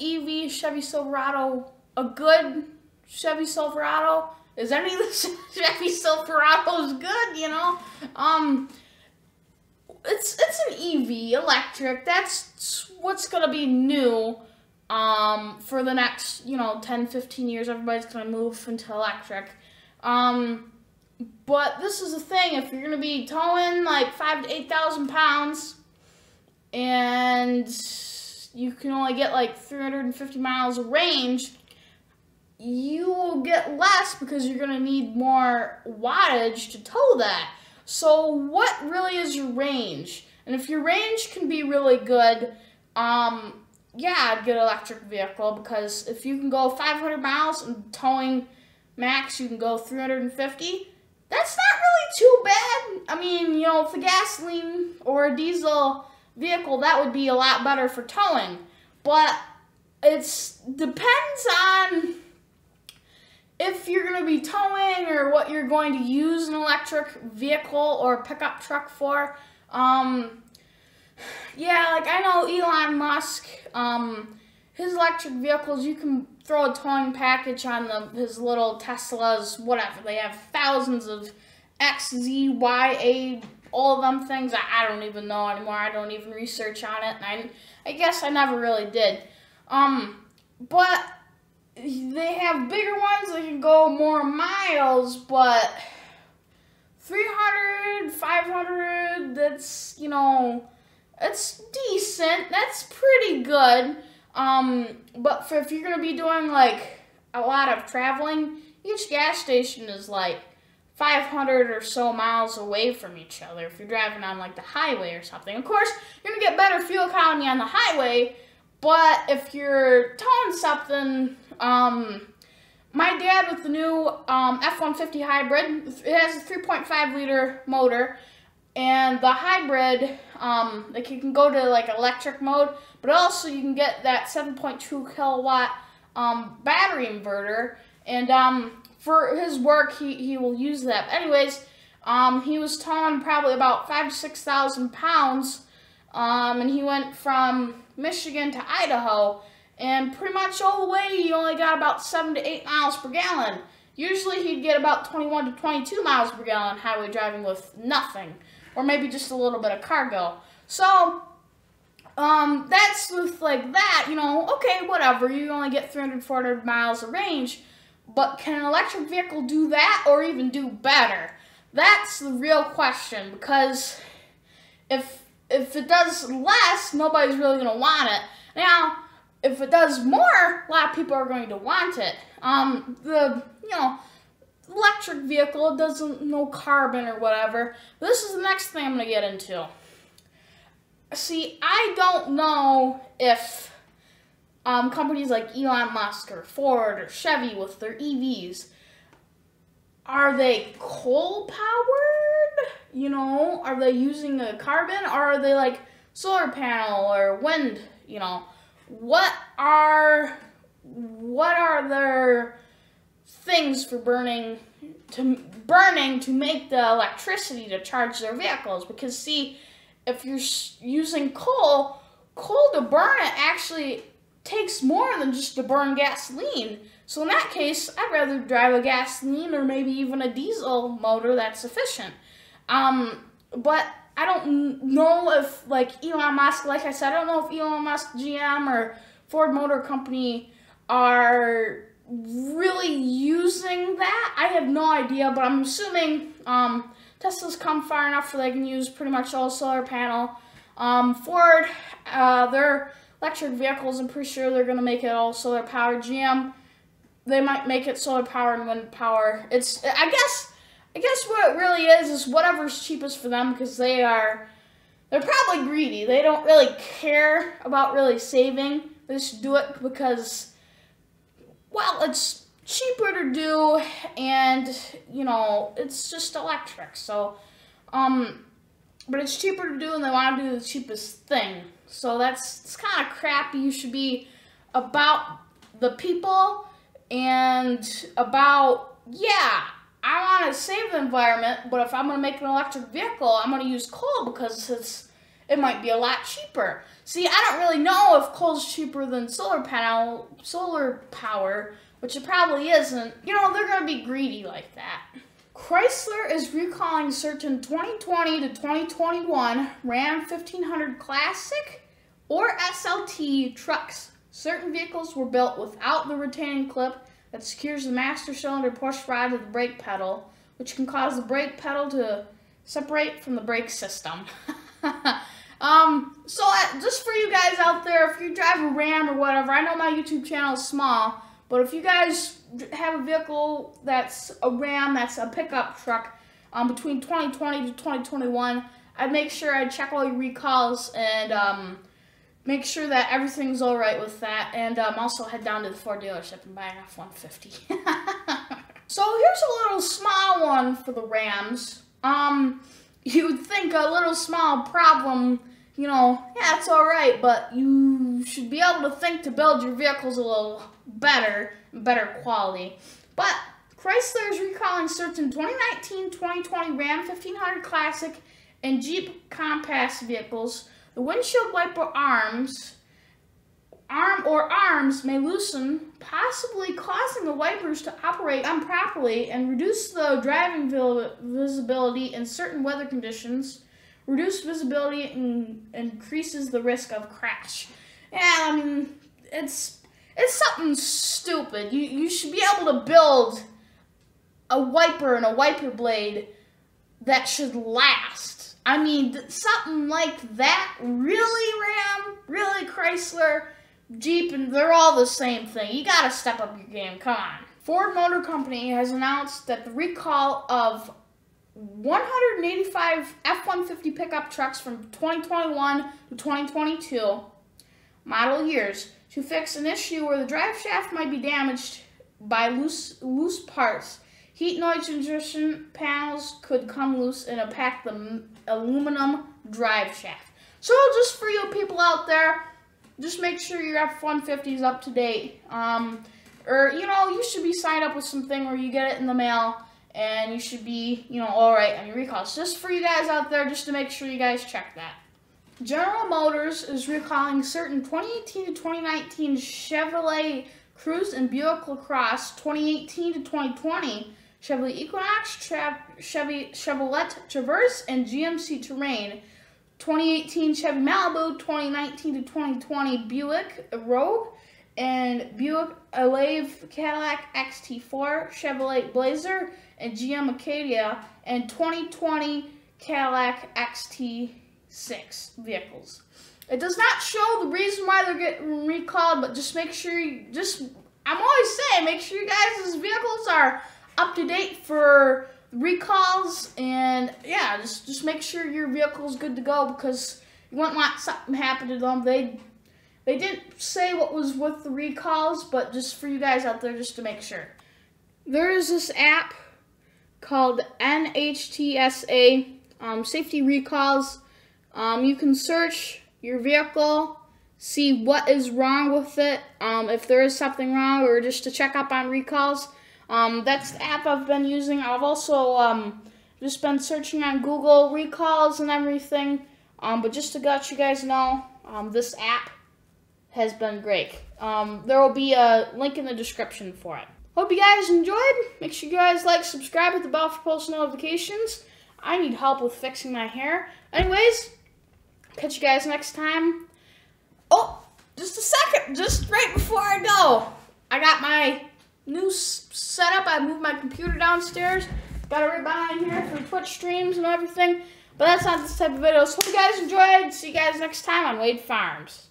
EV Chevy Silverado a good Chevy Silverado? Is any of the Chevy Silverados good? You know, um, it's it's an EV electric. That's what's gonna be new. Um, for the next, you know, 10, 15 years, everybody's gonna move into electric. Um, but this is the thing: if you're gonna be towing like five to eight thousand pounds, and you can only get like 350 miles of range, you will get less because you're gonna need more wattage to tow that. So what really is your range? And if your range can be really good, um, yeah, I'd get an electric vehicle because if you can go 500 miles and towing max, you can go 350. That's not really too bad. I mean, you know, if a gasoline or diesel vehicle, that would be a lot better for towing. But it depends on if you're going to be towing or what you're going to use an electric vehicle or pickup truck for. Um, yeah, like I know Elon Musk, um, his electric vehicles, you can throw a towing package on the, his little Teslas, whatever. They have thousands of X, Z, Y, A, all of them things. I, I don't even know anymore. I don't even research on it. And I, I guess I never really did. Um, but they have bigger ones that can go more miles, but 300, 500, that's, you know, it's decent. That's pretty good. Um, but for if you're gonna be doing like a lot of traveling, each gas station is like 500 or so miles away from each other if you're driving on like the highway or something. Of course, you're gonna get better fuel economy on the highway, but if you're towing something, um, my dad with the new um, F-150 hybrid, it has a 3.5 liter motor, and the hybrid, um, like you can go to like electric mode, but also you can get that 7.2 kilowatt um, battery inverter, and um, for his work, he, he will use that. But anyways, um, he was towing probably about five to 6,000 pounds, um, and he went from Michigan to Idaho, and pretty much all the way he only got about 7 to 8 miles per gallon. Usually he'd get about 21 to 22 miles per gallon highway driving with nothing or maybe just a little bit of cargo. So, um, that's with like that, you know, okay, whatever, you only get 300, 400 miles of range, but can an electric vehicle do that or even do better? That's the real question because if if it does less, nobody's really going to want it. Now, if it does more, a lot of people are going to want it. Um, the, you know, electric vehicle, doesn't no carbon or whatever. This is the next thing I'm going to get into. See, I don't know if um, companies like Elon Musk or Ford or Chevy with their EVs, are they coal powered? You know, are they using a carbon or are they like solar panel or wind, you know? What are what are their things for burning to burning to make the electricity to charge their vehicles because see if you're using coal coal to burn it actually takes more than just to burn gasoline so in that case i'd rather drive a gasoline or maybe even a diesel motor that's efficient. um, but i don't know if like elon musk like i said i don't know if elon musk gm or ford motor company are really using that. I have no idea, but I'm assuming um, Tesla's come far enough where they can use pretty much all solar panel. Um, Ford, uh, their electric vehicles, I'm pretty sure they're going to make it all solar powered. GM, they might make it solar power and wind power. It's, I guess, I guess what it really is is whatever's cheapest for them because they are, they're probably greedy. They don't really care about really saving. They just do it because well, it's cheaper to do and, you know, it's just electric. So, um, but it's cheaper to do and they want to do the cheapest thing. So that's it's kind of crappy. You should be about the people and about, yeah, I want to save the environment, but if I'm going to make an electric vehicle, I'm going to use coal because it's it might be a lot cheaper. See, I don't really know if coal's cheaper than solar panel, solar power, which it probably isn't. You know, they're going to be greedy like that. Chrysler is recalling certain 2020 to 2021 Ram 1500 Classic or SLT trucks. Certain vehicles were built without the retaining clip that secures the master cylinder push rod to the brake pedal, which can cause the brake pedal to separate from the brake system. um, so uh, just for you guys out there, if you drive a Ram or whatever, I know my YouTube channel is small, but if you guys have a vehicle that's a Ram, that's a pickup truck, um, between 2020 to 2021, I'd make sure I check all your recalls and um, make sure that everything's all right with that. And um, also head down to the Ford dealership and buy an F-150. so here's a little small one for the Rams. Um, you would think a little small problem, you know, yeah, it's all right, but you should be able to think to build your vehicles a little better, better quality. But Chrysler is recalling certain 2019-2020 Ram 1500 Classic and Jeep Compass vehicles. The windshield wiper arms arm or arms may loosen, possibly causing the wipers to operate improperly and reduce the driving visibility in certain weather conditions. Reduced visibility in increases the risk of crash. Yeah, I mean, it's it's something stupid. You you should be able to build a wiper and a wiper blade that should last. I mean, something like that, really, Ram? Really, Chrysler? Jeep, and they're all the same thing. You gotta step up your game. Come on. Ford Motor Company has announced that the recall of 185 F-150 pickup trucks from 2021 to 2022 model years to fix an issue where the drive shaft might be damaged by loose, loose parts. Heat noise injection panels could come loose and impact the aluminum drive shaft. So just for you people out there, just make sure your F-150 is up to date. Um, or, you know, you should be signed up with something where you get it in the mail and you should be, you know, all right on your recalls. Just for you guys out there, just to make sure you guys check that. General Motors is recalling certain 2018 to 2019 Chevrolet Cruze and Buick LaCrosse 2018 to 2020 Chevrolet Equinox, Chevy Chevrolet Traverse, and GMC Terrain 2018 Chevy Malibu, 2019 to 2020 Buick Rogue, and Buick Enclave Cadillac XT4, Chevrolet Blazer, and GM Acadia, and 2020 Cadillac XT6 vehicles. It does not show the reason why they're getting recalled, but just make sure you just, I'm always saying, make sure you guys' vehicles are up to date for recalls and yeah, just just make sure your vehicle is good to go because you wouldn't want something happen to them. They they didn't say what was with the recalls, but just for you guys out there, just to make sure. There is this app called NHTSA um, Safety Recalls. Um, you can search your vehicle, see what is wrong with it, um, if there is something wrong, or just to check up on recalls. Um, that's the app I've been using. I've also um, just been searching on Google recalls and everything. Um, but just to let you guys know, this app has been great. Um, there will be a link in the description for it. Hope you guys enjoyed. Make sure you guys like, subscribe, hit the bell for post notifications. I need help with fixing my hair. Anyways, catch you guys next time. Oh, just a second, just right before I go. I got my new setup. I moved my computer downstairs. Got it right behind here for Twitch streams and everything. But that's not this type of video. So hope you guys enjoyed. See you guys next time on Wade Farms.